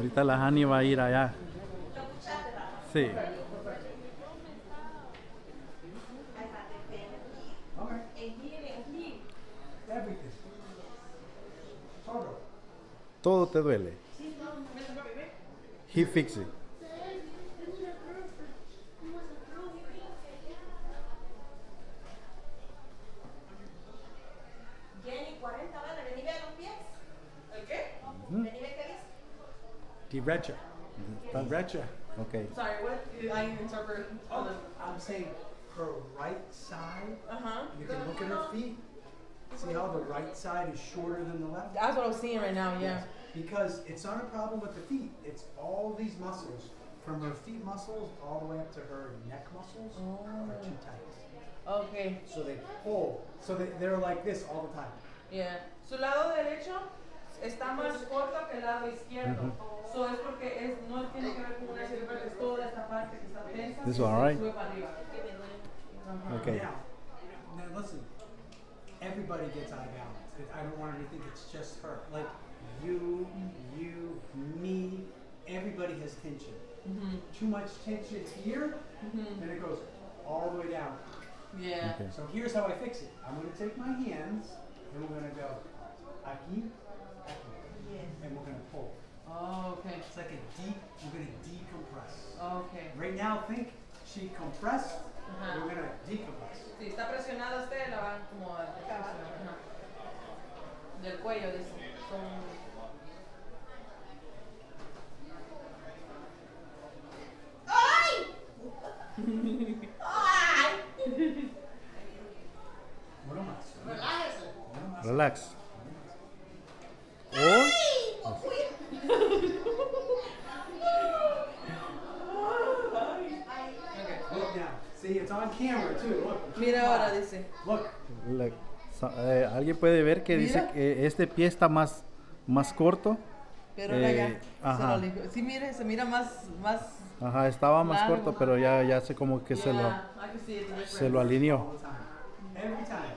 Ahorita la Hani va a ir allá. Sí. Todo te duele. He fix it. Jenny, 40 dólares. Vení, a los pies. ¿El qué? Dice. Derecha. Derecha. Okay. Sorry, what? I interpret. Oh, I'm saying her right side. Uh huh. You can look at her feet. See how the right side is shorter than the left? That's what I'm seeing right now. Yeah. Because it's not a problem with the feet. It's all these muscles, from her feet muscles all the way up to her neck muscles, are too tight. Okay. So they pull. So they, they're like this all the time. Yeah. Su lado derecho está más corto que el lado izquierdo. So es porque es, no tiene que ver con una cirugía, es toda esta parte que está tensa. This y one, right? Sube para arriba. Okay. Now, now listen. Everybody gets out of balance. I don't want her to think it's just her. Like you, you, me, everybody has tension. Mm-hmm. Too much tension here, mm-hmm. and it goes all the way down. Yeah. Okay. So here's how I fix it. I'm gonna take my hands and we're gonna go aquí, aquí, and we're gonna pull. Oh, okay. It's like a deep. We're gonna decompress. Okay. Right now, think she compressed. Eh, Alguien puede ver que dice Mira. que este pie está más, más corto. Pero Eh, ahora ya. Se ajá. lo. Sí, mire, se mira más. más Ajá, estaba más Largo. corto, pero ya, ya sé como que se lo, Yeah, the difference. se lo alineó. All the time. Every time.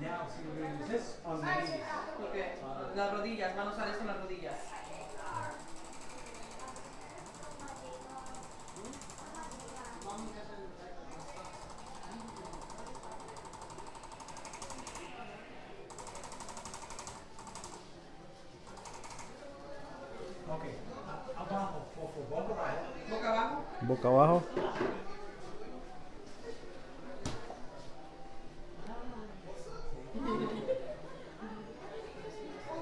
Now, see, we're gonna use this on the knees. Okay. Las rodillas, van a en las rodillas. Okay. a- Abajo, boca abajo. Boca abajo. Boca abajo.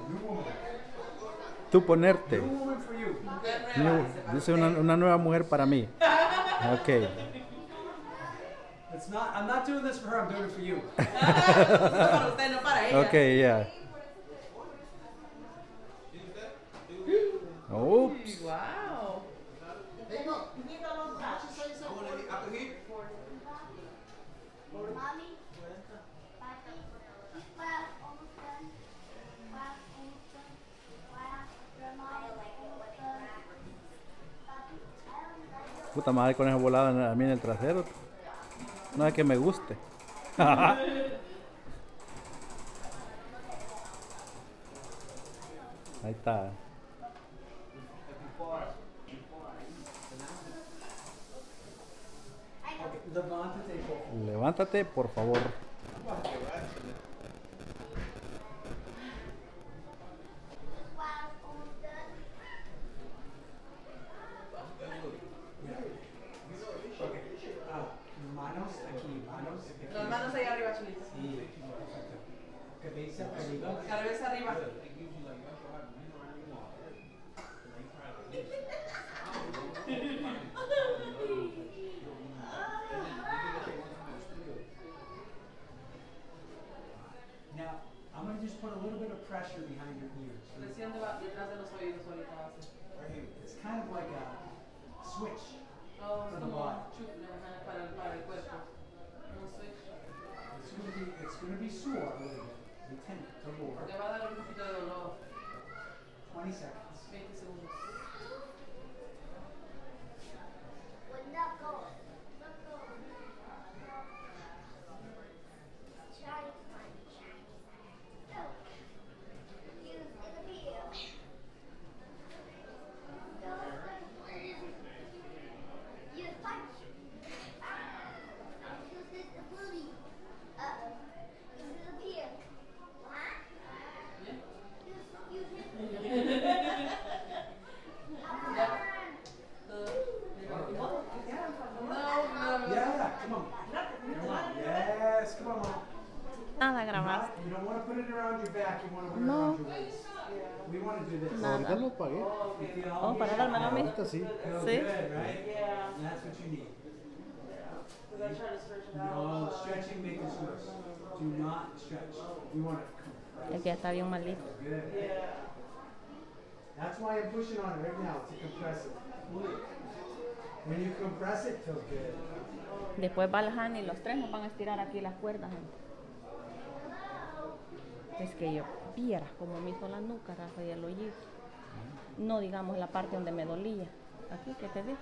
New woman. Tú ponerte. New dice, una, una nueva mujer para mí. Ok. It's not. I'm not doing this for her. I'm doing it for you. Para usted, no para ella. Ok, ya. Puta madre con esa volada a mí en el trasero. No es que me guste. Ahí está. Levántate, por favor. Cabeza arriba. Cabeza arriba. Now, I'm gonna just put a little bit of pressure behind your ears. Presión deba- detrás de los oídos ahorita va a ser. It's kind of like a switch. Le va a dar un poquito de dolor. Juanisa. 20 segundos. No stretching makes it worse. Do not stretch. You want to compress. Ya está bien malito. Good. That's why I'm pushing on it right now to compress it. When you compress it, it feels good. Después va el Han y los tres nos van a estirar aquí las cuerdas. gente. Es que yo vieras como me hizo la nuca, Rafa, y el hoyito. No digamos la parte donde me dolía. Aquí que te ve.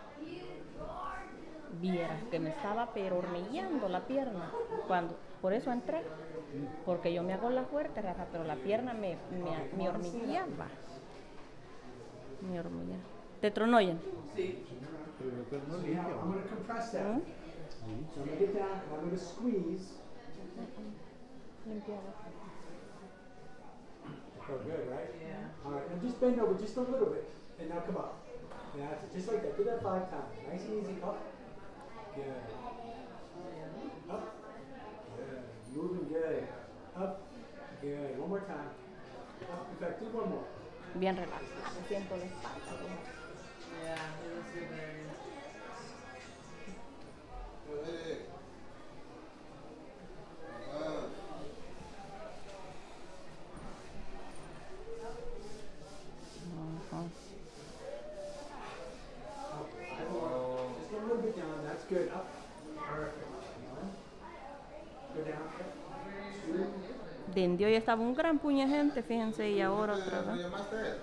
Vieras que me estaba pero hormigueando la pierna. Cuando, por eso entré. Porque yo me hago la fuerte, Rafa, pero la pierna me, me, me hormigueaba. Me hormigueaba. ¿Te tronoyen? Sí. ¿Mm? Oh, just bend over just a little bit. And now come up. Yeah, that's it. Just like that. Do that five times. Nice and easy. Up. Good. Up. Good. Moving good. Up. Good. One more time. Up. In fact, do one more. Bien relajado. Siento la espalda. Yeah. That's good. Up. Perfect. One. Go down. Two. De indio ya estaba un gran puño de gente, fíjense, y ahora otra ¿Lo vez. llamaste a él?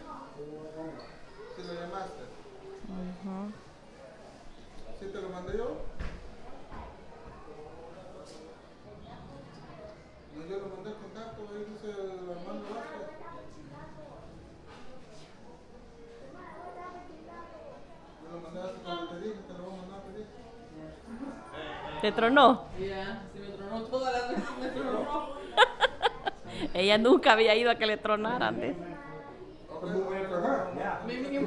¿Sí lo llamaste? ¿Sí te lo mandé yo? No, yo lo mandé el contacto, ahí dice Armando Vázquez. Yo lo mandé hace cuando te dije, te lo voy a mandar a pedir. ¿Te tronó? Yeah. Se me tronó todas las veces. Me tronó. Ella nunca había ido a que le tronaran. you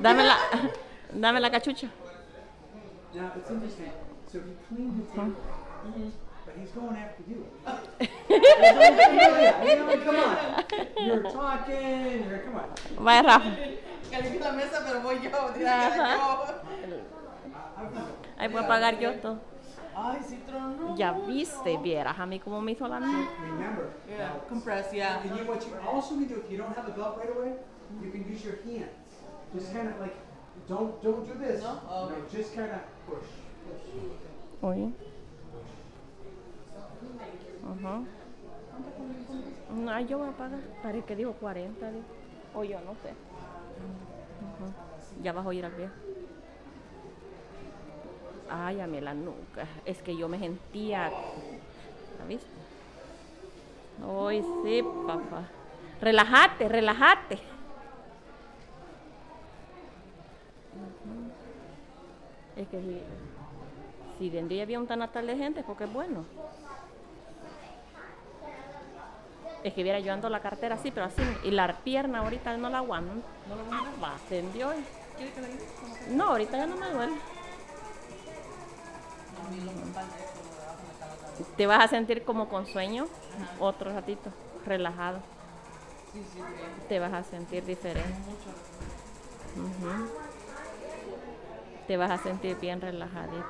Dame la, dame la cachucha. But he's going after you. yeah, you know, come on. You're talking. You're, come on. Vaya, Rafa. Califico la mesa, pero voy yo. Dice que Ajá. era yo. Ahí voy a pagar yo todo. Ay, sí tronó. Ya viste, vieras a mí como me hizo la nuca. Remember. Yeah. now, Compress, yeah. And you, what you also can do if you don't have a belt right away, you can use your hands. Just kind of like, don't don't do this. No? Oh, no just kind of push. Oye. Ajá. No, yo voy a pagar. Parece que dijo 40. dijo. O yo no sé. Ajá. Ya vas a oír al viejo. Ay, a mí la nuca. Es que yo me sentía. ¿La viste? Ay, sí, papá. Relájate, relájate. Es que si, si día había un tanatal de gente, es porque es bueno. Es que viera yo ando la cartera así, pero así. Y la pierna ahorita no la aguanto. No la aguanto. Va, se envió. y- ¿Quiere que la diga? No, ahorita ya no me duele. Te vas a sentir como con sueño otro ratito, relajado. Sí, sí, bien. Te vas a sentir diferente. Te vas a sentir bien relajadito.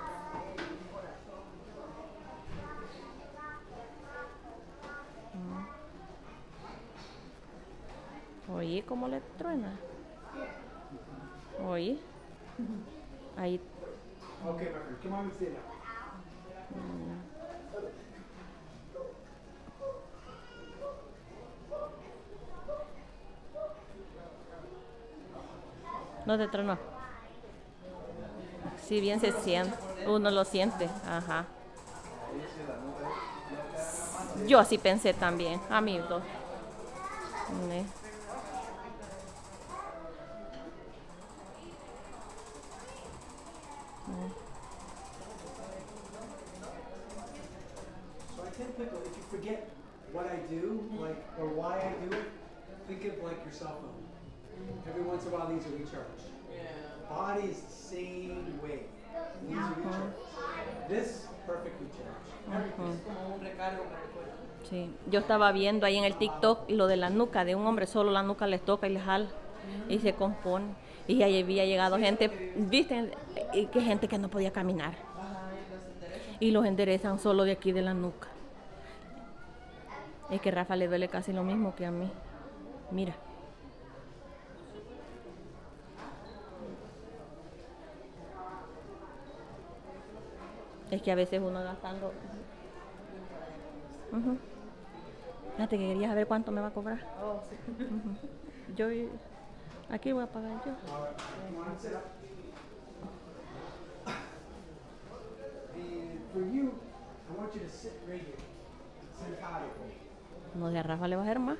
Oye, ¿cómo le truena? Oye. Ahí. Okay, my friend, come on and sit down. ¿No te tronó? Sí, bien se siente. Uno lo siente. Ajá. Yo así pensé también. A mí dos. Ne. So I tell people if you forget what I do, like or why I do it, think of like your cell phone. Every once in a while, these are recharged. Yeah. Body is the same way. These are recharged. This perfect recharge. Es como un recargo para el cuerpo. Sí. Yo estaba viendo ahí en el TikTok lo de la nuca de un hombre, solo la nuca les toca y les jala. y se compone. Y ahí había llegado gente, viste, y que gente que no podía caminar. Y los enderezan solo de aquí de la nuca. Es que a Rafa le duele casi lo mismo que a mí. Mira. Es que a veces uno gastando. Ujú. Fíjate que quería saber cuánto me va a cobrar. Yo aquí voy a pagar yo. No de a Rafa le va a hacer más.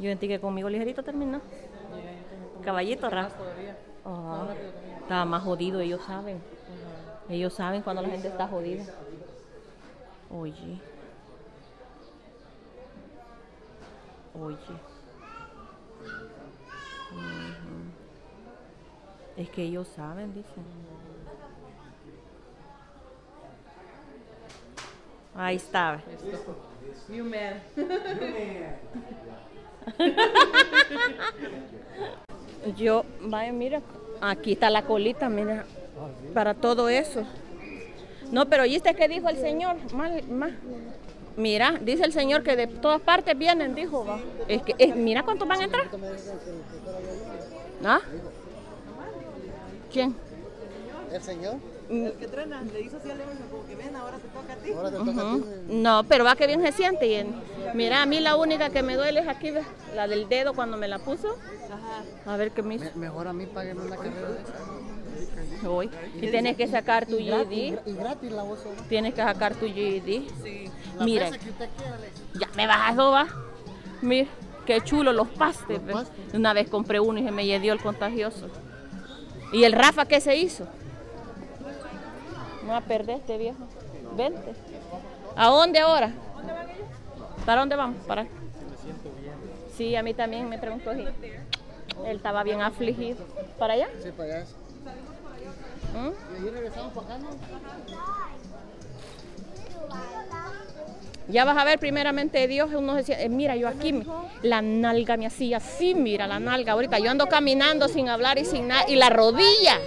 Yo sentí que conmigo ligerito terminó. Caballito, Rafa. Ah, estaba más jodido, ellos saben. Ellos saben cuando la gente está jodida. Oye. Oye. Es que ellos saben, dicen. Ahí está. You man. Yo, vaya, mira, aquí está la colita, mira, para todo eso. No, pero ¿oíste qué dijo el Señor? Mal- Mira, dice el Señor que de todas partes vienen, dijo. va. Es que, es- mira cuántos van a entrar. ¿Ah? ¿Quién? ¿El señor? que truena, le hizo así a Leo, como que ven, ahora te toca a ti. Ahora te toca a ti. No, pero va que bien se siente. y en- mira, a mí la única que me duele es aquí, la del dedo cuando me la puso. A ver qué me hizo. Me- mejor a mí paguen una carrera de esa. Hoy. Y tienes que sacar tu GED. y gratis la uso. Tienes que sacar tu GED. Mira, ya me vas a sobar. Mira, qué chulo los pastes. Los ¿ves? pastes. Una vez compré uno y se me dio el contagioso. ¿Y el Rafa qué se hizo? No a perder este viejo. Vente. ¿A dónde ahora? ¿Para dónde vamos? Para. Sí, a mí también me preguntó. Él estaba bien afligido. ¿Para allá? Sí, para allá. Ya vas a ver primeramente Dios, uno decía, eh, mira, yo aquí, la nalga me hacía así, mira la nalga ahorita, yo ando caminando sin hablar y sin nada, y la rodilla,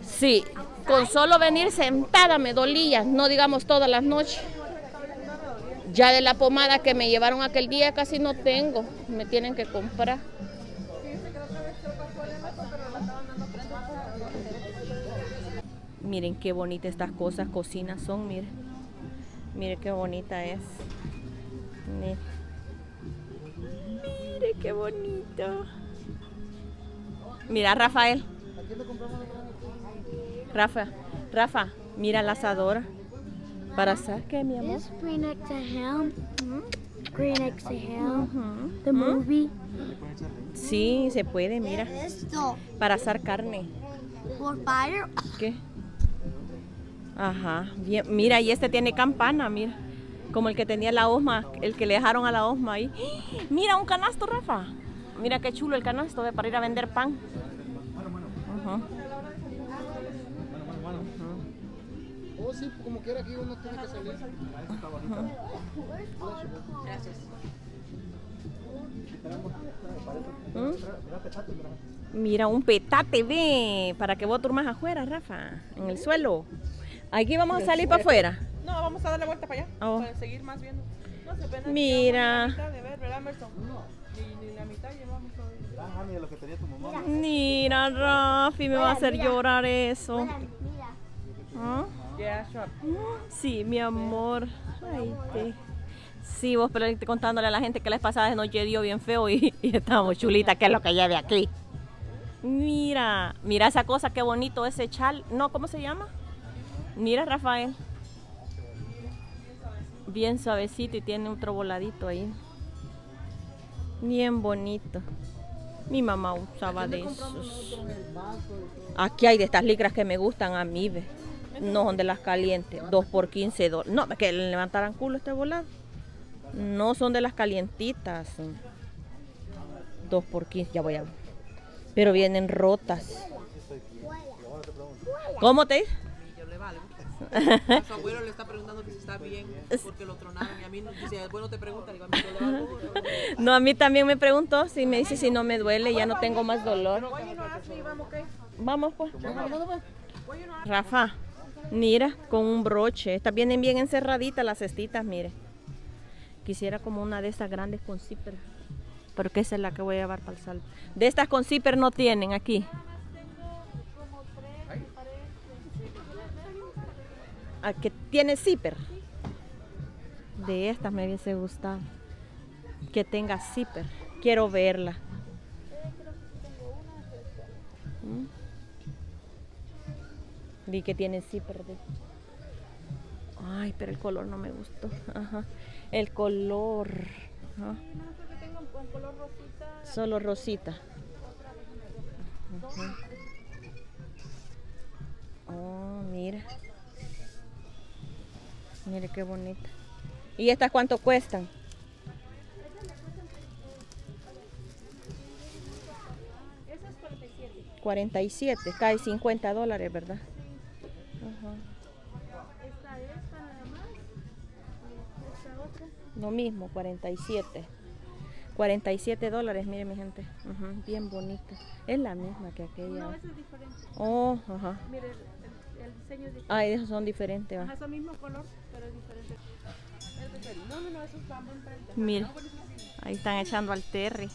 sí, con solo venir sentada me dolía, no digamos todas las noches. Ya de la pomada que me llevaron aquel día casi no tengo, me tienen que comprar. Miren qué bonitas estas cosas, cocinas son, miren. Mire qué bonita es. Mire, Mire qué bonito. Mira, Rafael. Rafa, Rafa, mira la asadora. Para asar, ¿qué, mi amor? This Green Next to Him. Green. Ujú. The movie. Sí, se puede, mira. Para asar carne. For fire. ¿Qué? Ajá, bien. Mira, y este tiene campana, mira. Como el que tenía la osma, el que le dejaron a la osma ahí. Mira, un canasto, Rafa. Mira qué chulo el canasto de para ir a vender pan. Ajá. Oh, sí, como quiera aquí uno tiene que salir. ¿Mm? Mira, un petate, ve, para que vos durmas afuera, Rafa, en el suelo. Aquí vamos a salir para afuera. No, vamos a dar la vuelta para allá. Oh. Para seguir más viendo. No se apenas Mira. la mitad de ver, ¿verdad, Emerson? Ni, ni la mitad llevamos todavía. Mira, Rafi, me va a hacer llorar eso. Mira. ¿Ah? Sí, mi amor. Ay, te- Sí, vos pero contándole a la gente que la vez pasada de noche dio bien feo y, y estamos chulita, que es lo que lleve aquí. Mira, mira esa cosa, qué bonito ese chal. No, ¿cómo se llama? Mira, Rafael. Bien suavecito y tiene otro voladito ahí. Bien bonito. Mi mamá usaba de esos. Aquí hay de estas licras que me gustan a mí, ve. No son de las calientes. 2 por 15 dólares. No, que le levantaran culo este volado. No son de las calientitas. 2 por 15, ya voy a ver. Pero vienen rotas. ¿Cómo te? A su abuelo le está preguntando que si está bien porque lo tronaron. Y a mí no- dice, bueno, te pregunta, digo, a mí algo. No, a mí también me preguntó si me dice si no me duele, ya no tengo más dolor. Vamos pues. Rafa, mira, con un broche. Estas vienen bien encerraditas las cestitas, mire. Quisiera como una de estas grandes con zipper. Porque esa es la que voy a llevar para el salto. De estas con zipper no tienen aquí. Ah, que tiene zipper. De estas me hubiese gustado. Que tenga zipper. Quiero verla. ¿Mm? Vi que tiene zipper de. Ay, pero el color no me gustó. El color. Solo rosita. Oh, mira. Mire qué bonita. ¿Y estas cuánto cuestan? Esa es 47. 47, cae 50 dólares, ¿verdad? Ajá. Esta es nada más. Esta otra. Lo mismo, 47. 47 dólares, mire mi gente. Ujú, bien bonita. Es la misma que aquella. No, esa es diferente. Oh, ajá. Mire, el, diseño es diferente. Ah, esos son diferentes. Ajá, el mismo color, pero es diferente. No, no, no, eso está muy frente. Mire, ahí están echando al Terry.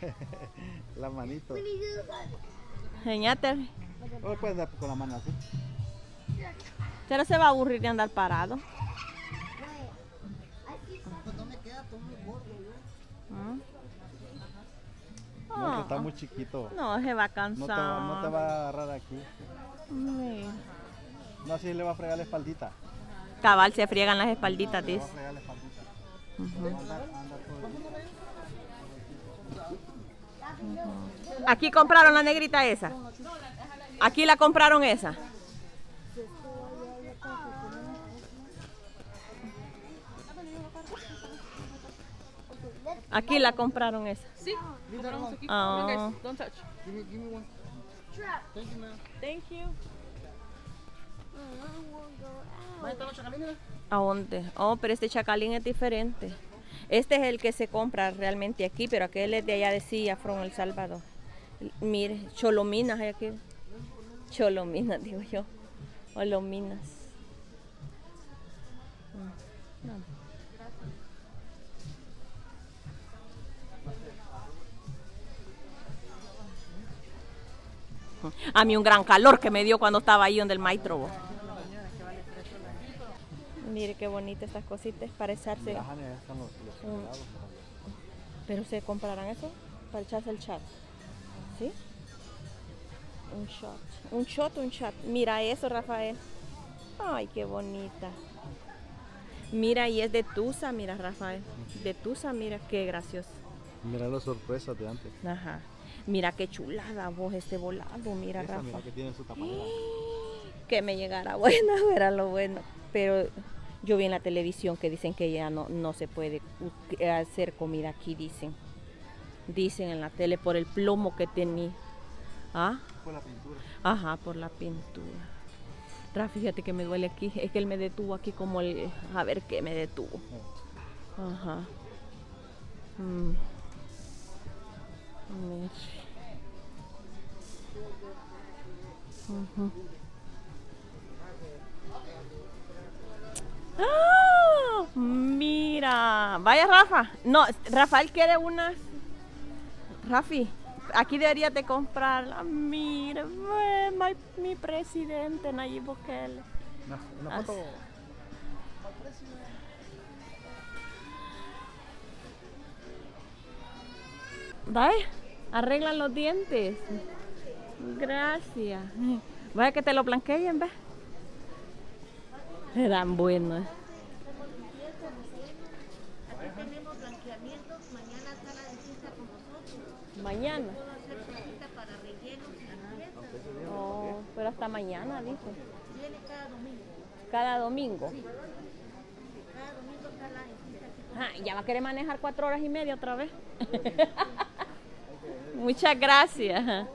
La manito. Terry. O puedes dar con la mano así. Usted no se va a aburrir de andar parado. No, está muy chiquito. No, se va a No te, cansar. va- no te va a agarrar aquí. Mira. No, así le va a fregar la espaldita. Cabal, se friegan las espalditas, Le va dice. a fregar la espaldita. Ujú. Anda- anda todo- Aquí compraron la negrita esa. Aquí la compraron esa. Aquí la compraron esa. Aquí. Ah. On, guys, don't touch. Give me, give me one. Thank you, man. Thank you. ¿A dónde? Oh, pero este chacalín es diferente. Este es el que se compra realmente aquí, pero aquel es de allá de Silla, from El Salvador. Mire, cholominas hay aquí. Cholominas, digo yo. O lominas. No. A mí un gran calor que me dio cuando estaba ahí donde el maestro. Mire qué bonitas estas cositas para echarse. Mm. Pero se comprarán eso para echarse el chat. ¿Sí? Un shot. Un shot, un shot. Mira eso, Rafael. Ay, qué bonita. Mira, y es de Tusa, mira, Rafael. De Tusa, mira, qué gracioso. Mira las sorpresas de antes. Ajá. Mira qué chulada vos este volado, mira, Esa, Rafa. mira que tiene su tapadera. que me llegara buena, era lo bueno. Pero yo vi en la televisión que dicen que ya no, no se puede hacer comida aquí, dicen. Dicen en la tele por el plomo que tenía. ¿Ah? Fue la pintura. Ajá, por la pintura. Rafa, fíjate que me duele aquí. Es que él me detuvo aquí como el... A ver qué me detuvo. Ajá. Mm. ¡Ah! Mira, vaya Rafa. No, Rafael quiere unas. Rafi, aquí deberías de comprarla. Mira, ve, mi, presidente Nayib Bukele. Una, una foto. Vaya, arreglan los dientes. Gracias. Vaya que te lo blanqueen, ve. Eran buenos. Aquí tenemos blanqueamientos, mañana está la dentista con nosotros. Mañana. Puedo hacer cita para rellenos y limpieza. Oh, pero hasta mañana, dice. Viene cada domingo. Cada domingo. Cada domingo está la dentista aquí con Ah, ya va a querer manejar cuatro horas y media otra vez. Muchas gracias.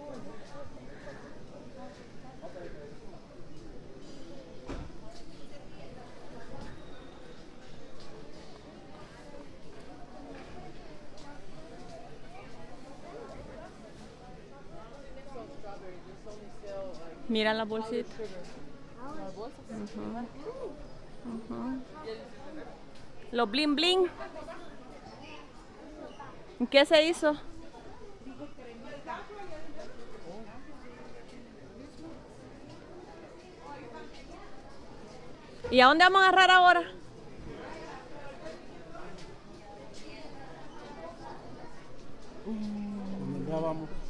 Mira la bolsita. Uh -huh. Uh. Los bling bling. ¿Qué se hizo? ¿Y a dónde vamos a agarrar ahora?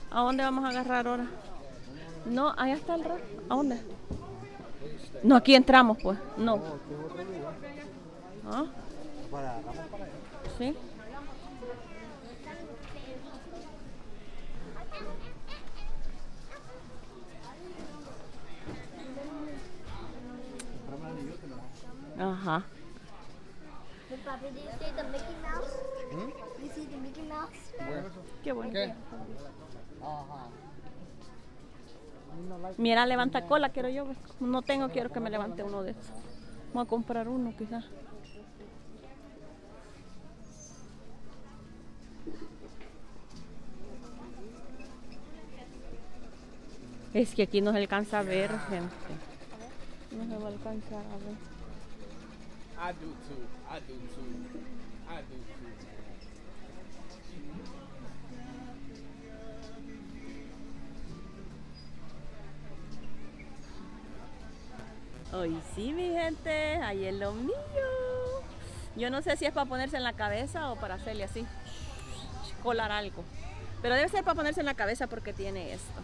¿A dónde vamos a agarrar ahora? No, allá está el rato. ¿A dónde? No, aquí entramos, pues. No. ¿Ah? Sí. Ajá. But Papa, did you see the Mickey Mouse? You see the Mickey Mouse? Qué bonito. Mira, levanta cola, quiero yo. No tengo, quiero que me levante uno de estos. Voy a comprar uno, quizás. Es que aquí no se alcanza a ver, gente. No se va a alcanzar a ver. I do too. I do too. I do too. Hoy sí, mi gente, ahí es lo mío. Yo no sé si es para ponerse en la cabeza o para hacerle así, colar algo. Pero debe ser para ponerse en la cabeza porque tiene esto.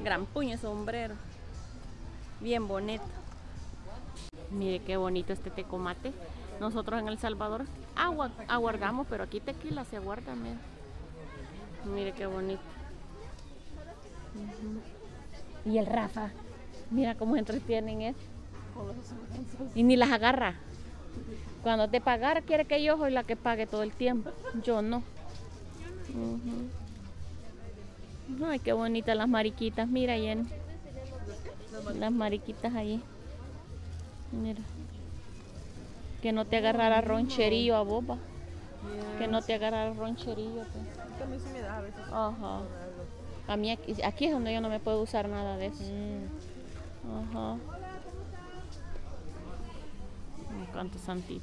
Gran puño sombrero. Bien bonito. Mire qué bonito este tecomate. Nosotros en El Salvador agua, aguardamos, pero aquí tequila se aguarda. Mire, mire qué bonito. Y el Rafa. Mira cómo entretienen esto. Y ni las agarra. Cuando te pagara quiere que yo soy la que pague todo el tiempo. Yo no. Ujú. Ay, qué bonitas las mariquitas. Mira, Jenny. Las mariquitas allí. Mira. Que no te agarrara roncherillo a boba. Que no te agarrara roncherillo. pues. A mí sí me da a veces. Ajá. A mí aquí, aquí es donde yo no me puedo usar nada de eso. Ajá. Me encanta santito.